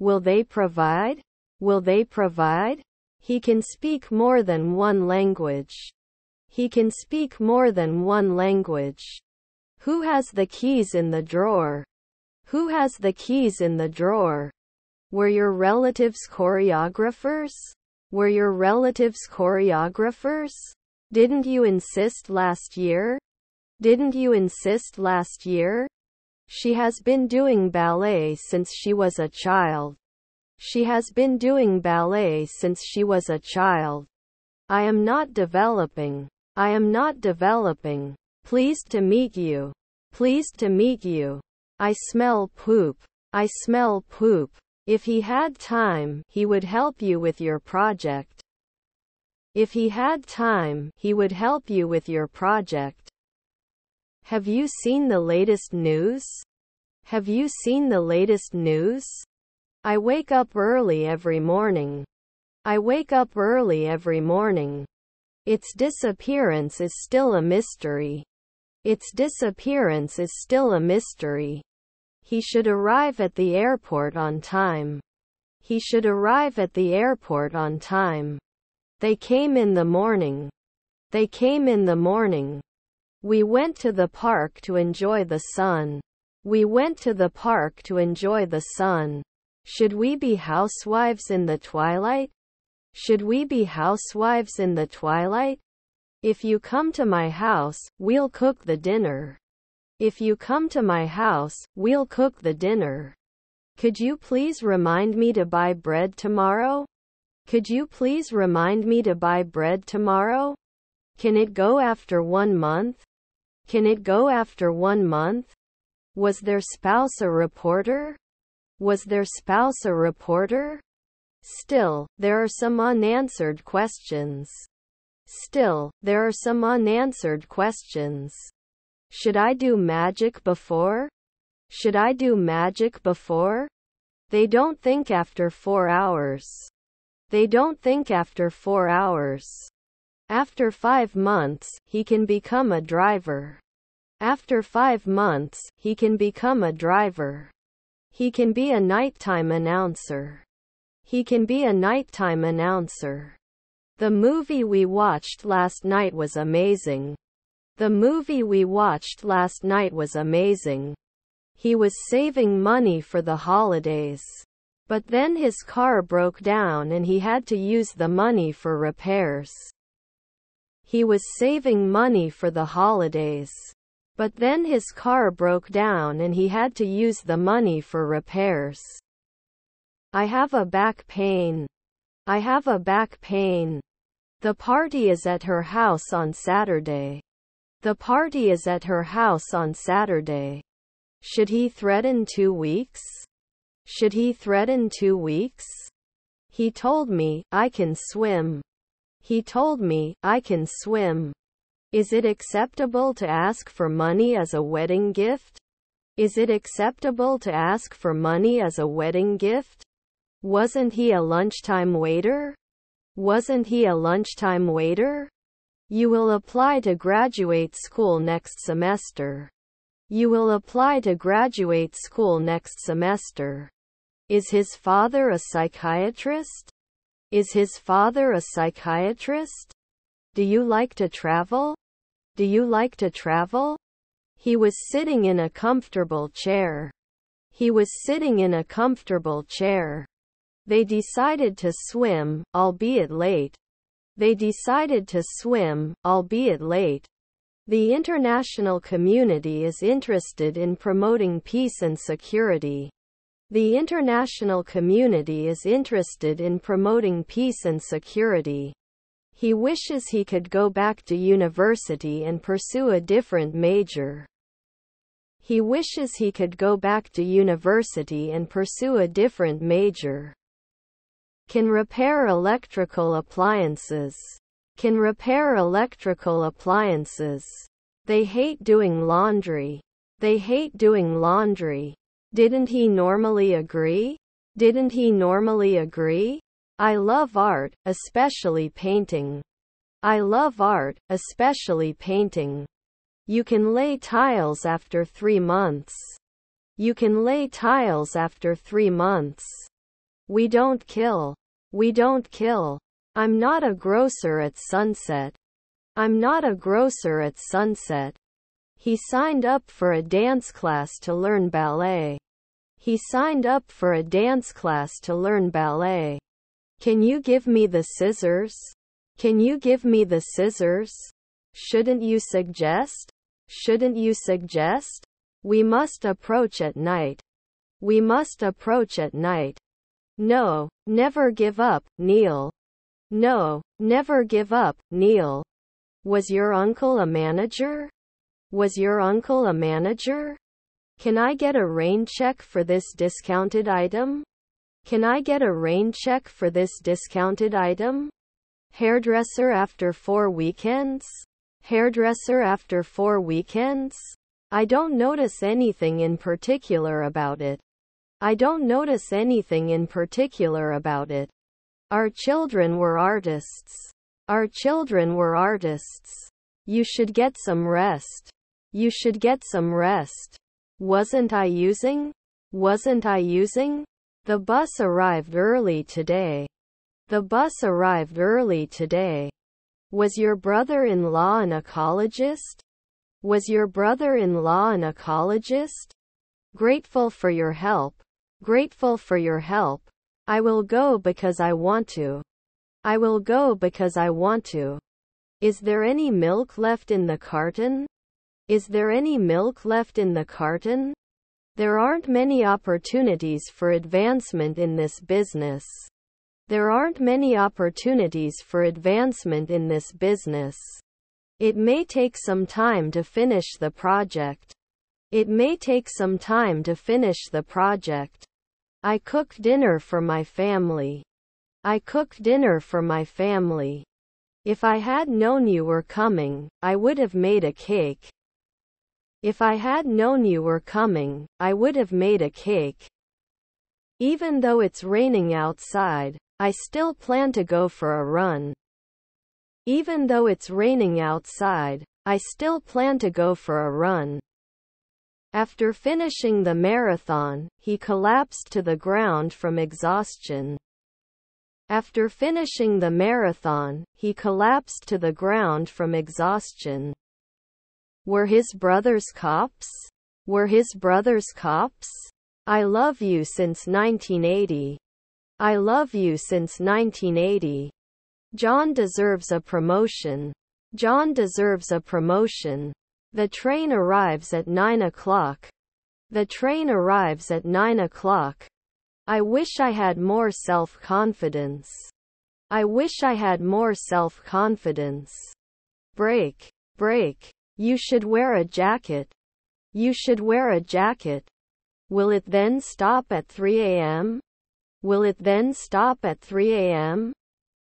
Will they provide? Will they provide? He can speak more than one language. He can speak more than one language. Who has the keys in the drawer? Who has the keys in the drawer? Were your relatives choreographers? Were your relatives choreographers? Didn't you insist last year? Didn't you insist last year? She has been doing ballet since she was a child. She has been doing ballet since she was a child. I am not developing. I am not developing. Pleased to meet you. Pleased to meet you. I smell poop. I smell poop. If he had time, he would help you with your project. If he had time, he would help you with your project. Have you seen the latest news? Have you seen the latest news? I wake up early every morning. I wake up early every morning. Its disappearance is still a mystery. Its disappearance is still a mystery. He should arrive at the airport on time. He should arrive at the airport on time. They came in the morning. They came in the morning. We went to the park to enjoy the sun. We went to the park to enjoy the sun. Should we be housewives in the twilight? Should we be housewives in the twilight? If you come to my house, we'll cook the dinner. If you come to my house, we'll cook the dinner. Could you please remind me to buy bread tomorrow? Could you please remind me to buy bread tomorrow? Can it go after one month? Can it go after one month? Was their spouse a reporter? Was their spouse a reporter? Still, there are some unanswered questions. Still, there are some unanswered questions. Should I do magic before? Should I do magic before? They don't think after four hours. They don't think after four hours. After five months, he can become a driver. After five months, he can become a driver. He can be a nighttime announcer. He can be a nighttime announcer. The movie we watched last night was amazing. The movie we watched last night was amazing. He was saving money for the holidays. But then his car broke down and he had to use the money for repairs. He was saving money for the holidays. But then his car broke down and he had to use the money for repairs. I have a back pain. I have a back pain. The party is at her house on Saturday. The party is at her house on Saturday. Should he threaten two weeks? Should he threaten two weeks? He told me, I can swim. He told me, I can swim. Is it acceptable to ask for money as a wedding gift? Is it acceptable to ask for money as a wedding gift? Wasn't he a lunchtime waiter? Wasn't he a lunchtime waiter? You will apply to graduate school next semester. You will apply to graduate school next semester. Is his father a psychiatrist? Is his father a psychiatrist? Do you like to travel? Do you like to travel? He was sitting in a comfortable chair. He was sitting in a comfortable chair. They decided to swim, albeit late. They decided to swim, albeit late. The international community is interested in promoting peace and security. The international community is interested in promoting peace and security. He wishes he could go back to university and pursue a different major. He wishes he could go back to university and pursue a different major. Can repair electrical appliances. Can repair electrical appliances. They hate doing laundry. They hate doing laundry. Didn't he normally agree? Didn't he normally agree? I love art, especially painting. I love art, especially painting. You can lay tiles after three months. You can lay tiles after three months. We don't kill. We don't kill. I'm not a grocer at sunset. I'm not a grocer at sunset. He signed up for a dance class to learn ballet. He signed up for a dance class to learn ballet. Can you give me the scissors? Can you give me the scissors? Shouldn't you suggest? Shouldn't you suggest? We must approach at night. We must approach at night. No, never give up, Neil. No, never give up, Neil. Was your uncle a manager? Was your uncle a manager? Can I get a rain check for this discounted item? Can I get a rain check for this discounted item? Hairdresser after four weekends? Hairdresser after four weekends? I don't notice anything in particular about it. I don't notice anything in particular about it. Our children were artists. Our children were artists. You should get some rest. You should get some rest. Wasn't I using? Wasn't I using? The bus arrived early today. The bus arrived early today. Was your brother-in-law an ecologist? Was your brother-in-law an ecologist? Grateful for your help. Grateful for your help. I will go because I want to. I will go because I want to. Is there any milk left in the carton? Is there any milk left in the carton? There aren't many opportunities for advancement in this business. There aren't many opportunities for advancement in this business. It may take some time to finish the project. It may take some time to finish the project. I cook dinner for my family. I cook dinner for my family. If I had known you were coming, I would have made a cake. If I had known you were coming, I would have made a cake. Even though it's raining outside, I still plan to go for a run. Even though it's raining outside, I still plan to go for a run. After finishing the marathon, he collapsed to the ground from exhaustion. After finishing the marathon, he collapsed to the ground from exhaustion. Were his brothers cops? Were his brothers cops? I love you since 1980. I love you since 1980. John deserves a promotion. John deserves a promotion. The train arrives at 9 o'clock. The train arrives at 9 o'clock. I wish I had more self-confidence. I wish I had more self-confidence. Break. Break. You should wear a jacket. You should wear a jacket. Will it then stop at 3 a.m.? Will it then stop at 3 a.m.?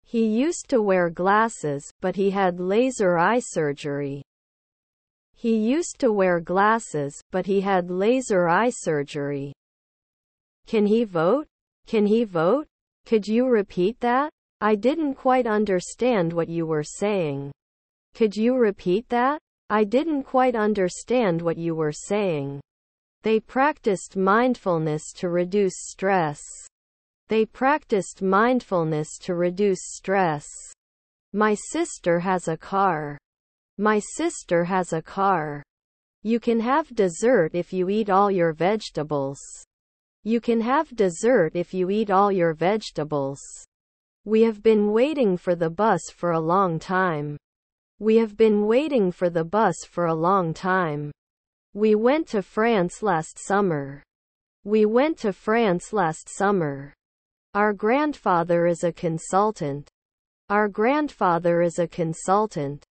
He used to wear glasses, but he had laser eye surgery. He used to wear glasses, but he had laser eye surgery. Can he vote? Can he vote? Could you repeat that? I didn't quite understand what you were saying. Could you repeat that? I didn't quite understand what you were saying. They practiced mindfulness to reduce stress. They practiced mindfulness to reduce stress. My sister has a car. My sister has a car. You can have dessert if you eat all your vegetables. You can have dessert if you eat all your vegetables. We have been waiting for the bus for a long time. We have been waiting for the bus for a long time. We went to France last summer. We went to France last summer. Our grandfather is a consultant. Our grandfather is a consultant.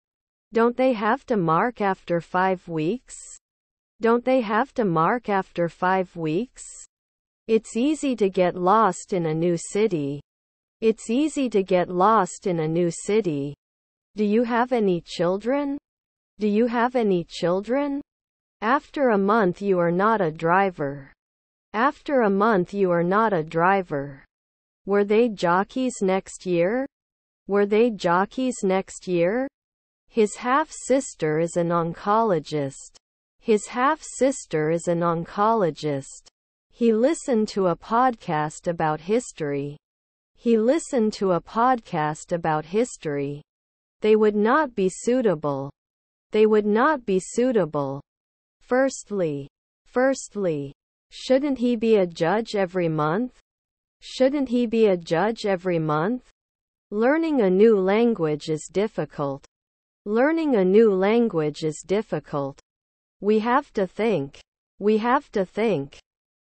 Don't they have to mark after five weeks? Don't they have to mark after five weeks? It's easy to get lost in a new city. It's easy to get lost in a new city. Do you have any children? Do you have any children? After a month you are not a driver. After a month you are not a driver. Were they jockeys next year? Were they jockeys next year? His half-sister is an oncologist. His half-sister is an oncologist. He listened to a podcast about history. He listened to a podcast about history. They would not be suitable. They would not be suitable. Firstly, firstly, shouldn't he be a judge every month? Shouldn't he be a judge every month? Learning a new language is difficult. Learning a new language is difficult. We have to think. We have to think.